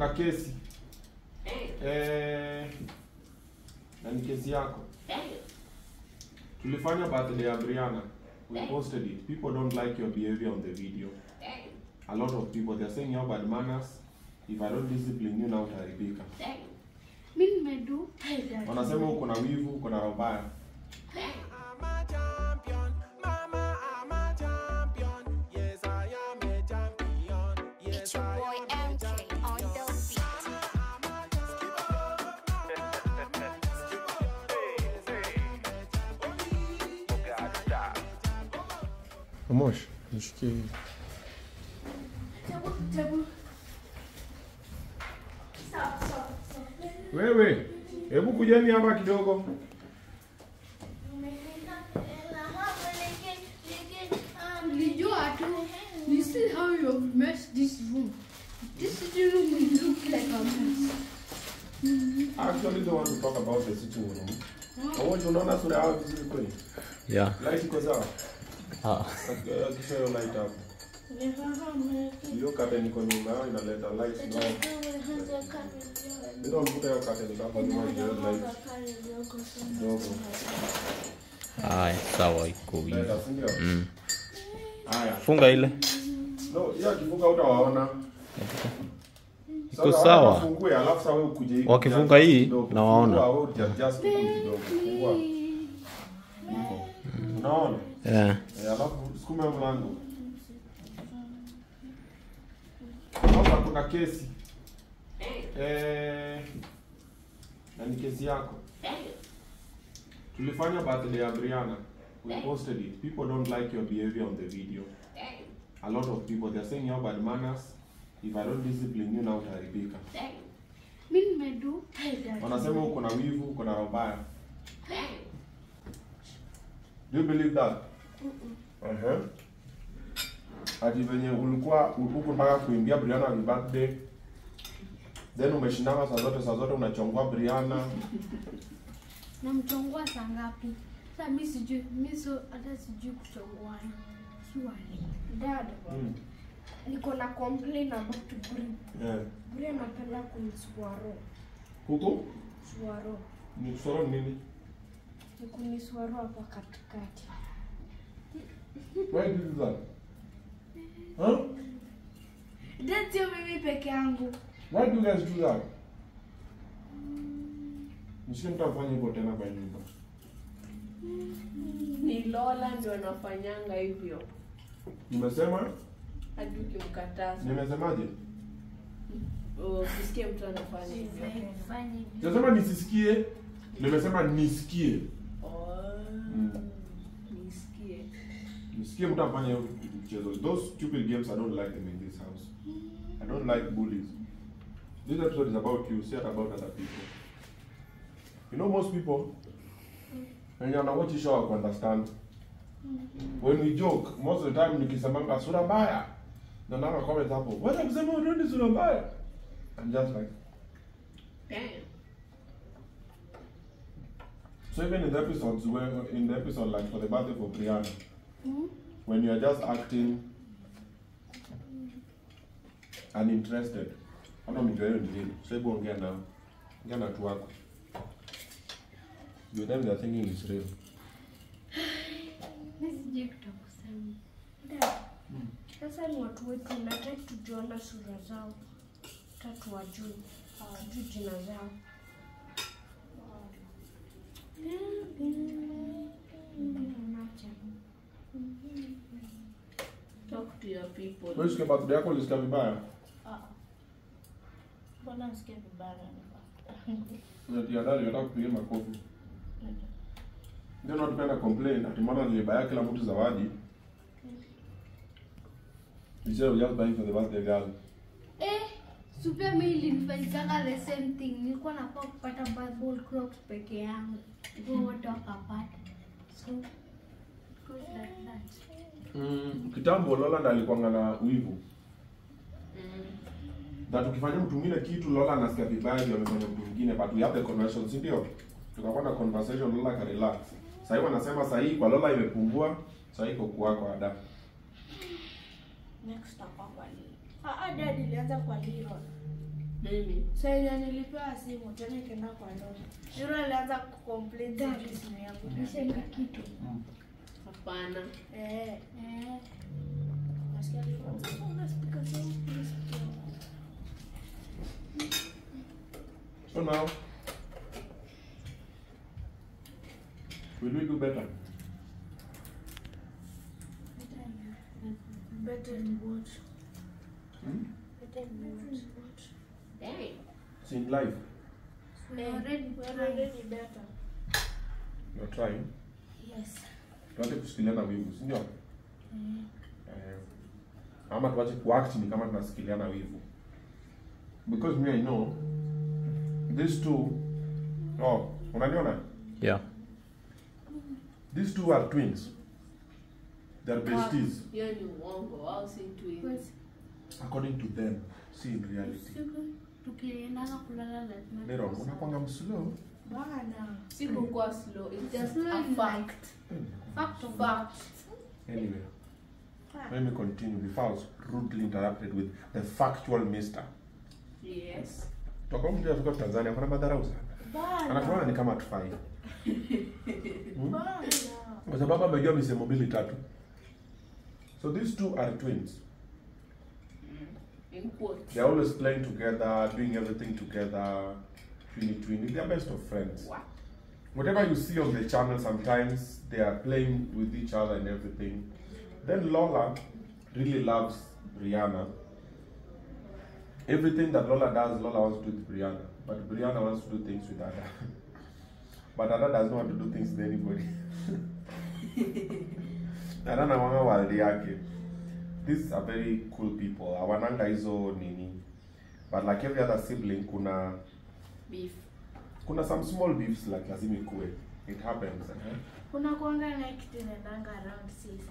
kuna kesi eh, na ni kesi yako. Tulifanya birthday ya Brianna. We posted it. People don't like your behavior on the video. A lot of people they're saying you have bad manners. If I don't discipline you now utaharibika. mimi nimedu. Wanasema uko na wivu, uko na roho mbaya. I'm a champion, Amosh, nishikie hii. Tabu, tabu. Sawa, sawa, sawa. Wewe, hebu kujeni hapa kidogo. Nilijua tu. You see how you have messed this room. This sitting room will look like a mess. I actually don't want to talk about the sitting room. Amosh, unaona sura yao vizuri kweli? Yeah. Light iko sawa? Ah. Hiyo light hapo. Hiyo curtain iko nyuma yao inaleta light na ndio mvuta hiyo curtain hapo nyuma ndio light kidogo. Haya, sawa iko? Mm. Haya. Funga ile. No, hiyo akifunga utawaona. Iko sawa. Wakifunga hii. Fungua. Hivyo. Unaona? Alafu sukuma mlango. Hapa kuna kesi. Eh, na ni kesi yako. Tulifanya birthday ya Brianna. We posted it. People don't like your behavior on the video. A lot of people they're saying you have bad manners. If I don't discipline you now utaharibika. Wanasema uko na wivu, uko na robaya. Do you believe that? Uh-huh. Ati venye ulikuwa huku mpaka kuimbia Briana ni birthday. Then umeshindana saa zote saa zote unachongwa Brianna. namchongua saa ngapi Sasa mimi sijui mimi so hata sijui kuchongwa. Surely. Dad, Mm. niko na complain about Bri. Yeah. Bri anapenda kuniswaro. Huko Swaro. ni suaro nini? Ni kuniswaro hapa katikati. Why do you do that? Huh? That's your mimi peke yangu Why do you guys do that? Msije mtafanya hivyo tena kwa nyumba. ni Lola ndio anafanyanga hivyo Nimesema? hadi ukimkataza Nimesemaje? Usisikie mtu anafanya hivyo Nimesema nisisikie. Nimesema nisikie. Oh, Mm. Mtu hiyo mchezo. Those stupid games I don't like them in this house. I don't like bullies. This episode is about you, not about other people. You know most people when you're watch show I understand. When we joke, most of the time nikisemanga sura mbaya. Na nanga comment hapo. Wacha kusema unaoni sura mbaya. I'm just like Damn. So even in the episodes where in the episode like for the birthday for Brianna, when you are just acting uninterested, ama mjua hiyo ni nini. So hebu ongea na ongea na watu wako. You them they're thinking it's real. mi sijui kutakusema Dad, sasa ni watu wetu nataki tujiona sura zao. Tatu wajui. Tujui jina zao. talk to your people Wewe sikia birthday yako ulisikia vibaya? Mbona nasikia vibaya Unatia ndani unataka kupiga makofi. Ndio unatupenda complain ati mbona nilibaya kila mtu zawadi. Instead of just buying for the birthday girl. eh super mi ilinifanyikanga the same thing nilikuwa nafaa kupata bible Crocs peke yangu Hivyo watu wakapata so good like that Mm, kitambo Lola ndo alikuwanga na wivu. Na tukifanya mtu mwingine kitu Lola anasikia vibaya ndio amefanya mtu mwingine but we have the conversation, si ndio? Tukakuwa na conversation Lola ka relax. Sasa hivi wanasema sasa hii kwa Lola imepungua, sasa hii kwa kwa ada. next stop kwa Lilo. Ah, ah, dad ilianza kwa Liro. Mimi. Sasa yenye nilipewa simu tena ikaenda kwa Lola. Liro alianza kucomplain sijui simu yangu. Nishenga kitu. Hapana. Eh, Eh. nasikia alikuwa anasema, "Unaspika simu, unasikia." So now, will we do better? Better in what? Hmm? Better in what? Dang. It's in life. We are already We're already better. You're trying. Yes. Tuache kusikiliana wivu, si ndio? Eh, ama tuache kuact ni kama tunasikiliana wivu. Because me I know these two oh, unaniona? Yeah. These two are twins. They're besties Hiyo ni uongo. Wao si twins. according to them. See in reality. Tukiendanga kulala lazima. Nero, unakwanga mslow? Bana. Si kukuwa slow. It's just a fact. Fact of Fact. Anyway, let me continue before I was rudely interrupted with the factual mister. Yes. Toka mtu kutoka Tanzania kuna madharau sana. Bana. Anatuona ni kama tufai. Bana. Kwa sababu amejua misemo mbili tatu. So these two are twins. In quotes. They're always playing together, doing everything together, twinny twinny. They're best of friends. What? Whatever you see on the channel, sometimes they are playing with each other and everything. Then Lola really loves Brianna. Everything that Lola does, Lola wants to do with Brianna. But Brianna wants to do things with Ada. but Ada doesn't want to do things with anybody. Ada anakwanga world yake. These are very cool people. Hawananga hizo nini. But like every other sibling, kuna Beef. kuna some small beefs like lazima ikuwe It happens. eh? kuna kuanga na kitu inaendanga around sisi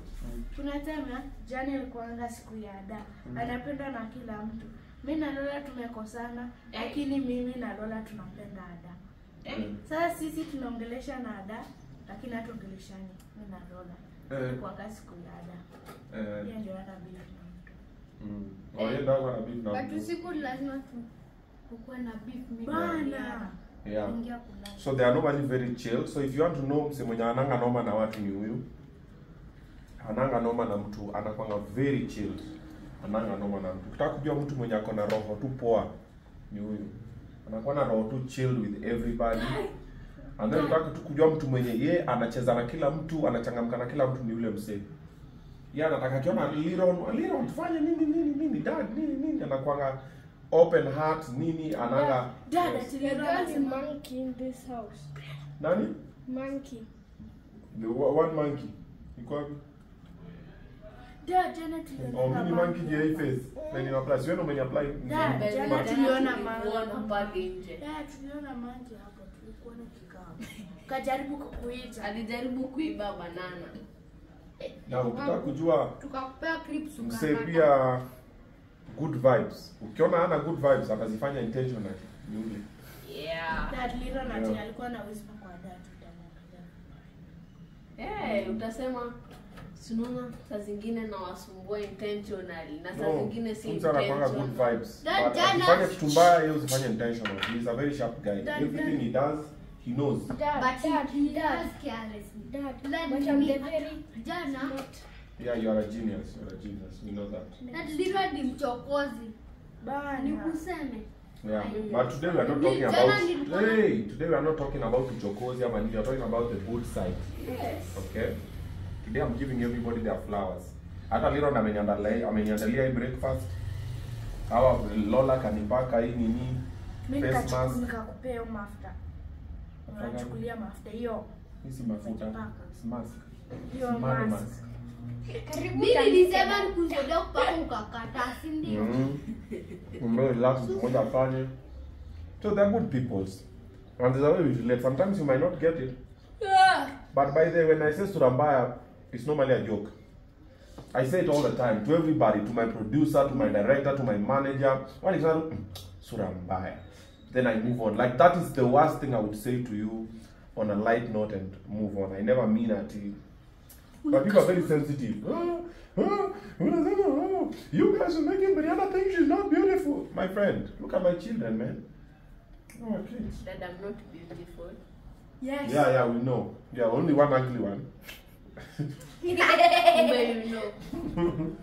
tunasema jani ilikuanga siku ya ada. Anapendwa na kila mtu. Mi na lola tumekosana lakini mimi na lola tunapenda ada. Eh? sasa sisi tunaongelesha na ada lakini hatuongeleshani mi na lola. Eh, kuanga siku ya ada. Eh, hiyo ndio ana beef na mtu. Mm. oh, wako na beef na mtu. siku lazima tu kukuwe na beef mimi bana Yeah. Ingia kulala. So they are normally very chill. So if you want to know mse mwenye ananga noma na watu ni huyu. Ananga noma na mtu anakwanga very chill. Ananga noma na mtu. Ukitaka kujua mtu mwenye ako na roho tu poa ni huyu. Anakuwa na roho tu chill with everybody. And then ukitaka tu kujua mtu mwenye ye anacheza na kila mtu, anachangamka na kila mtu ni yule msee. Yeye anataka kiona Liron, Liron tufanye nini nini nini dad nini nini anakuanga open heart nini ananga Dad, Yes. tuliona a monkey in this house. nani? Monkey. The one monkey. Iko wapi? jana Oh, tuliona mimi monkey je hii face. Na ni apply. Siwewe umenye apply. Dad, Mbele jana tena tuliona tulikuona mama. pale nje. dada tuliona mangi hapo tulikuwa na kikao kajaribu kukuita Alijaribu kuiba banana. Na ukitaka kujua Tukakupea clips. Good vibes. Ukiona ana good vibes atazifanya intentionally. Yeah. dad na Yeah. alikuwa na whisper kwa dad Hey, Eh, utasema sinaona saa zingine nawasumbua intentionally na saa No, zingine si intentional. good vibes. That But akifanya kitu mbaya yeye usifanye intentional. He is a very sharp guy. That- Everything he does, he knows. Dad, But he, Dad, he Dad, does carelessly. Dad, dad, dad, dad, dad, dad, dad, dad, dad, very jana Yeah, you are a genius. You are a genius. We know that. that Leroy ni mchokozi. bana Nikuseme. Yeah, but today we are not talking about. Hey, today we are not talking about uchokozi ama nini. We are talking about the good side. Yes. Okay. Today I'm giving everybody their flowers. Hata Liron ameniandalia ameniandalia hii breakfast. Hawa Lola kanipaka hii nini? mi Face nikachuku- mask. nikakupea hiyo mafuta unachukulia mafuta hiyo Hii si mafuta. Mask. hiyo mask Mimi kanisa. nilisema nikusaidia kupaka ukakataa, si ndio? Mm. Umbe relax mmoja afanye. So they're good peoples. And there's a way we relate. Sometimes you might not get it. But by the way, when I say Surambaya, it's normally a joke. I say it all the time to everybody, to my producer, to my director, to my manager. When it's not Surambaya, then I move on. Like that is the worst thing I would say to you on a light note and move on. I never mean it. But people are very sensitive. "Ah, "Ah, unasema, oh, you guys are making Brianna think she's not beautiful. My friend, look at my children, man. Oh, my kids. That I'm not beautiful. Yes. Yeah, yeah, we know. Yeah, only one ugly one. Where you know.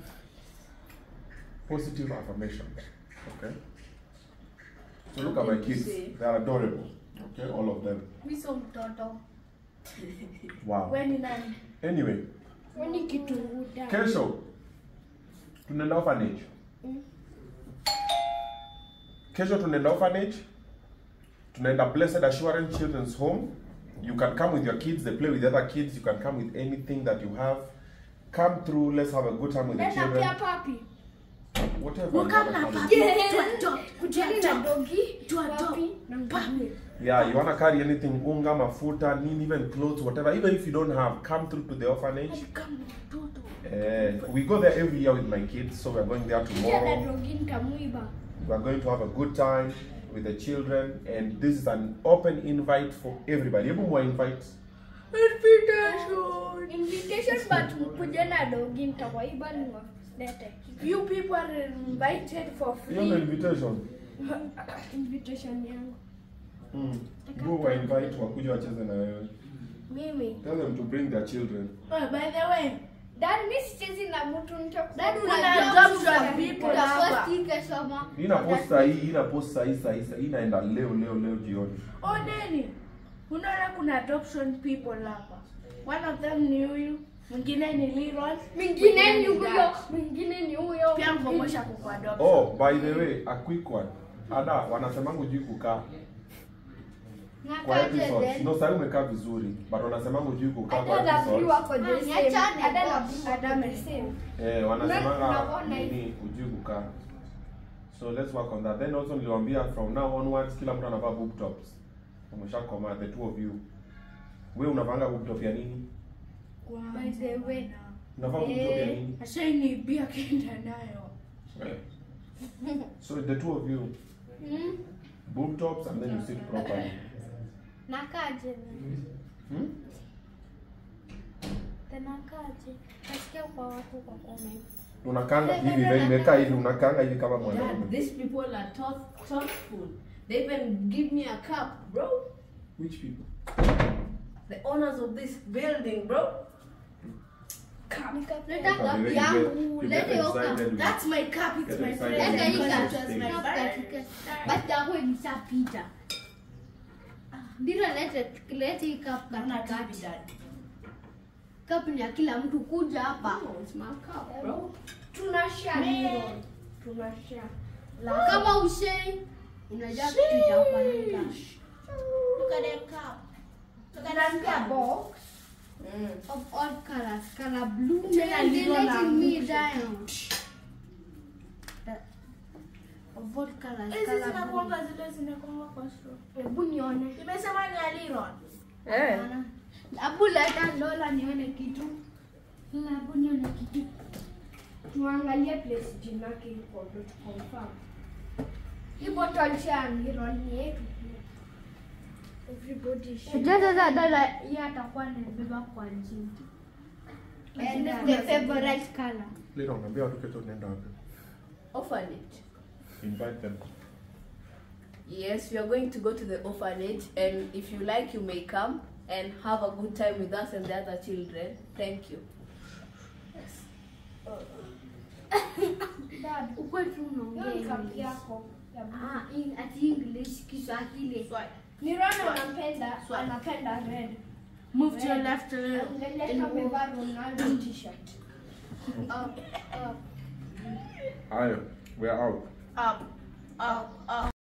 Positive affirmations. Okay. So look at my kids. They are adorable. Okay, all of them. Mi sio mtoto. Wow. Wewe ni nani? Anyway, kesho tunaenda orphanage. Kesho tunaenda orphanage. Tunaenda Blessed Assurance Children's Home. You can come with your kids, they play with the other kids. You can come with anything that you have. Come through, let's have a good time with the children. papi. Whatever. We'll come it. papi. Yeah. To adopt. To adopt. To adopt. Papi. Yeah, you want to carry anything, unga, mafuta, nini, even clothes, whatever. Even if you don't have, come through to the orphanage. Uh, we go there every year with my kids, so we're going there tomorrow. We're going to have a good time with the children, and this is an open invite for everybody. Hebu mwa invite. Invitation. Invitation but mkuje na dogi nitawaiba niwalete. You people are invited for Hiyo free. invitation. Invitation yangu. Mm. Go wa invite wakuja wacheze na wewe. Mimi. Tell them to bring their children. Oh, by the way, Dad, mi sichezi na mtu nitakupa. Dad, una job za utaposti hapa. ina post saa hii, hii ina post saa hii, saa hii, saa hii inaenda leo leo leo jioni. oh neni. Unaona kuna adoption people hapa. One of them ni huyu, mwingine ni Leroy, Mwingine ni huyo, mwingine ni huyo. Pia ngomosha kukuadopt. Oh, by the way, a quick one. Ada, wanasemangu juu kukaa kwa episode episodes. No, sasa umekaa vizuri, but wanasemangu juu kukaa kwa episodes. Eh, wanasemanga nini ujui kukaa. So let's work on that. Then also niliwaambia from now onwards kila mtu anavaa boob tops. Umeshakoma the two of you. Wewe unavanga boob top ya nini? By the way. Unavaa boob top ya nini? Ashainiibia kenda nayo. Eh. So the two of you mm? boob tops and then you sit properly. Nakaje? Hmm? Tenakaje? Nasikia kwa watu kwa comment. Unakanga hivi imekaa hivi unakanga hivi kama mwanaume. these people are thought, thoughtful. They even give me a cup, bro. Which people? The owners of this building, bro. Cup yangu, hiyo cup. That's my cup, it's my friend. Leta hii cup. it's my. Yangu imeshapita. Ndira lete lete hii cup katikati. Cup ni ya kila mtu kuja hapa. Oh, bro. Tunashare Man. hilo. Tunashare. Kama ushei unajua kitu itafanyika. Look at that cup. Look at cup. box. Mm. Of all colors, color blue, Tena man, they lilo na letting me mtu. down. The- Of la Hizi zinakuanga zile zinakuanga kwa straw. Hebu nione. Nimesema ni ya Leroy. Eh. Hebu leta Lola nione kitu. Hebu nione kitu. Tuangalie place jina yake iko ndo tu confirm. Hii bottle ni hilo ni yetu. Everybody should. Unajua sasa dola hii atakuwa anabeba kwa juu. And the favorite color. Leo naambia watu kesho nenda wapi? Orphanage. Invite them. Yes, we are going to go to the orphanage, and if you like, you may come and have a good time with us and the other children. Thank you. Yes. Dad, Uko tu unaongea hiyo ni cup English. yako. ya. Ah, in- ati English Kiswahili. Ni Ronald anapenda anapenda red. Move to your left a little. Angalia kama amevaa Ronaldo t-shirt. Up, up. Ayo, we're out. Up, up, up.